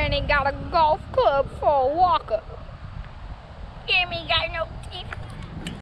Granny got a golf club for a walker. Jimmy got